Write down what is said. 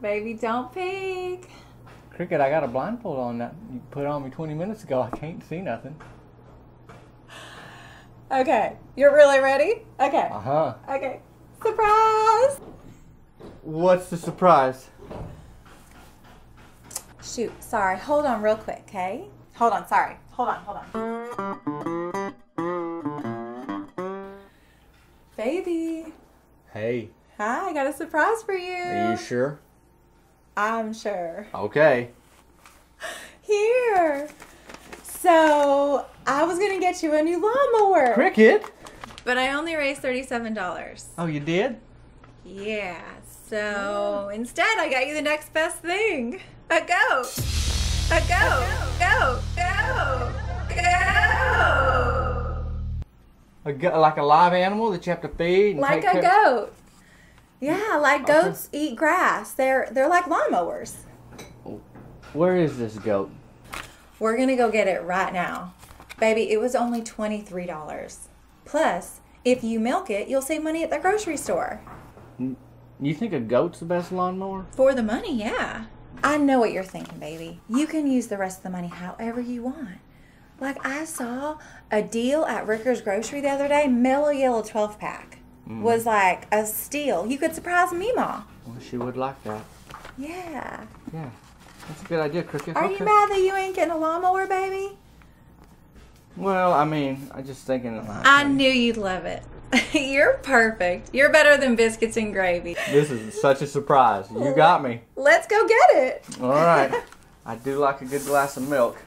baby, don't peek. Cricket, I got a blindfold on that you put on me 20 minutes ago. I can't see nothing. Okay, you're really ready? Okay. Uh huh. Okay. Surprise! What's the surprise? Shoot, sorry. Hold on real quick, okay? Hold on, sorry. Hold on, hold on. Baby. Hey, Hi, I got a surprise for you. are you sure? I'm sure. Okay. Here. So, I was going to get you a new lawnmower. Cricket? But I only raised $37. Oh, you did? Yeah. So, instead, I got you the next best thing a goat. A goat. Goat. Goat. Goat. A go- like a live animal that you have to feed? And Like take a care- goat. Yeah, like Okay. goats eat grass. They're they're like lawnmowers. Where is this goat? We're gonna go get it right now. Baby, it was only $23. Plus, if you milk it, you'll save money at the grocery store. You think a goat's the best lawnmower? For the money, yeah. I know what you're thinking, baby. You can use the rest of the money however you want. Like I saw a deal at Ricker's Grocery the other day, Mellow Yellow 12 pack. Was like a steal. You could surprise Meemaw. Well, she would like that. Yeah. Yeah. That's a good idea, Cricket. Are Okay. you mad that you ain't getting a lawnmower, baby? Well, I mean, I just thinking it like I knew you'd love it. You're perfect. You're better than biscuits and gravy. This is such a surprise. You got me. Let's go get it. All right. I do like a good glass of milk.